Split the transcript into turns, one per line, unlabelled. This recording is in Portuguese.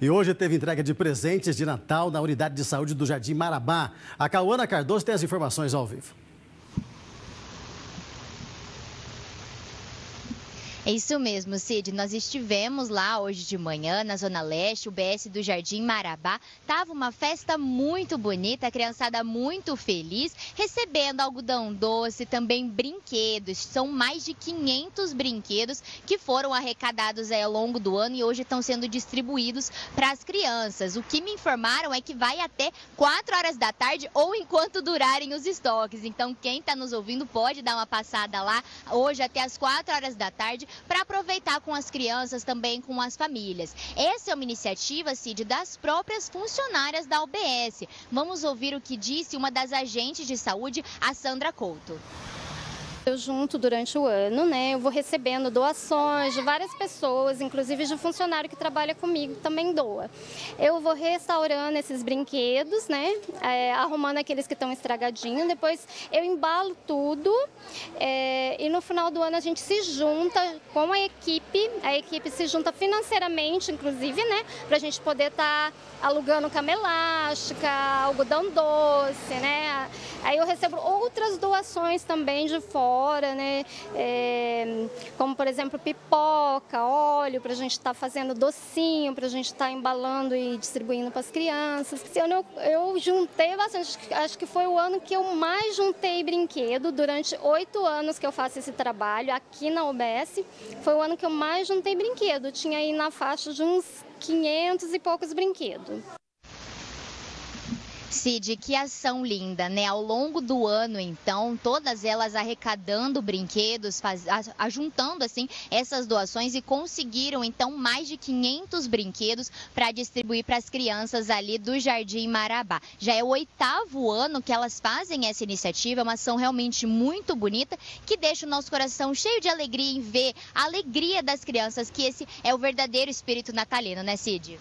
E hoje teve entrega de presentes de Natal na unidade de saúde do Jardim Marabá. A Cauana Cardoso tem as informações ao vivo.
É isso mesmo, Cid. Nós estivemos lá hoje de manhã, na Zona Leste, o BS do Jardim Marabá. Tava uma festa muito bonita, a criançada muito feliz, recebendo algodão doce, também brinquedos. São mais de 500 brinquedos que foram arrecadados ao longo do ano e hoje estão sendo distribuídos para as crianças. O que me informaram é que vai até 4 horas da tarde ou enquanto durarem os estoques. Então, quem está nos ouvindo pode dar uma passada lá hoje até as 4 horas da tarde para aproveitar com as crianças, também com as famílias. Essa é uma iniciativa, Cid, das próprias funcionárias da UBS. Vamos ouvir o que disse uma das agentes de saúde, a Sandra Couto.
Eu junto durante o ano, né? Eu vou recebendo doações de várias pessoas, inclusive de funcionário que trabalha comigo também doa. Eu vou restaurando esses brinquedos, né? É, arrumando aqueles que estão estragadinhos. Depois eu embalo tudo e no final do ano a gente se junta com a equipe. A equipe se junta financeiramente, inclusive, né? Para a gente poder estar tá alugando cama elástica, algodão doce, né? Aí eu recebo outras doações também de fora, né? É, como, por exemplo, pipoca, óleo, para a gente estar tá fazendo docinho, para a gente estar tá embalando e distribuindo para as crianças. Eu, eu juntei bastante, acho que foi o ano que eu mais juntei brinquedo durante oito anos que eu faço esse trabalho aqui na UBS. Foi o ano que eu mais juntei brinquedo. Tinha aí na faixa de uns 500 e poucos brinquedos.
Cid, que ação linda, né? Ao longo do ano, então, todas elas arrecadando brinquedos, faz, ajuntando assim essas doações e conseguiram então mais de 500 brinquedos para distribuir para as crianças ali do Jardim Marabá. Já é o oitavo ano que elas fazem essa iniciativa, é uma ação realmente muito bonita que deixa o nosso coração cheio de alegria em ver a alegria das crianças, que esse é o verdadeiro espírito natalino, né, Cid?